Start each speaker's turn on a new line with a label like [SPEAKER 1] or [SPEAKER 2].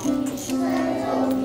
[SPEAKER 1] 十分钟。